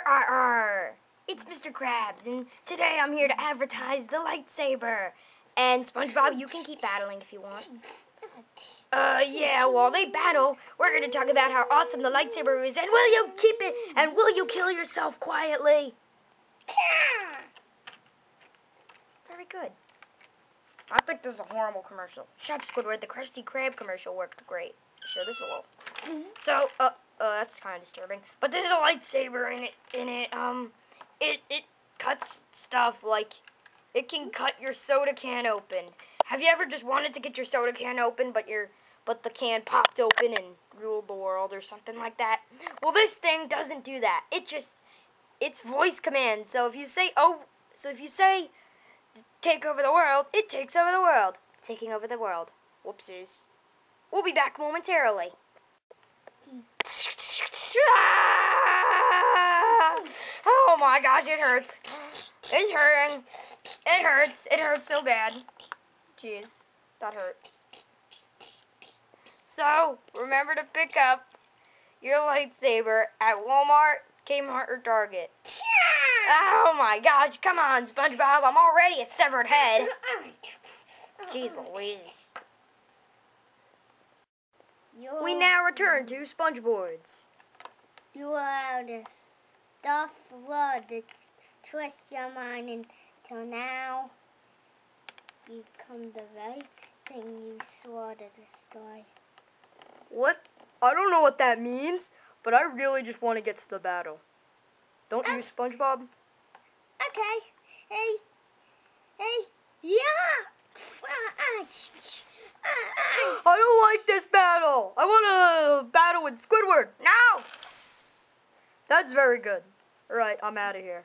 Arr. It's Mr. Krabs, and today I'm here to advertise the lightsaber. And SpongeBob, you can keep battling if you want. Uh, yeah, while they battle, we're going to talk about how awesome the lightsaber is, and will you keep it, and will you kill yourself quietly? Very good. I think this is a horrible commercial. Shop Squidward, the Krusty Krab commercial worked great. So this will. So, uh, uh, that's kind of disturbing. But there's a lightsaber in it. In it, um, it it cuts stuff like it can cut your soda can open. Have you ever just wanted to get your soda can open, but your but the can popped open and ruled the world or something like that? Well, this thing doesn't do that. It just it's voice command. So if you say oh, so if you say take over the world, it takes over the world. Taking over the world. Whoopsies. We'll be back momentarily. Oh my gosh, it hurts. It's hurting. It hurts. It hurts so bad. Jeez, that hurt. So, remember to pick up your lightsaber at Walmart, Kmart, or Target. Oh my gosh, come on, SpongeBob. I'm already a severed head. Jeez Louise. We now return to SpongeBoards. You allow this stuff flood to twist your mind until now you come the very thing you swore to destroy. What? I don't know what that means, but I really just want to get to the battle. Don't you, uh, SpongeBob? Okay. Hey. Hey. Yeah. I don't like this I want to battle with Squidward. Now! That's very good. All right, I'm out of here.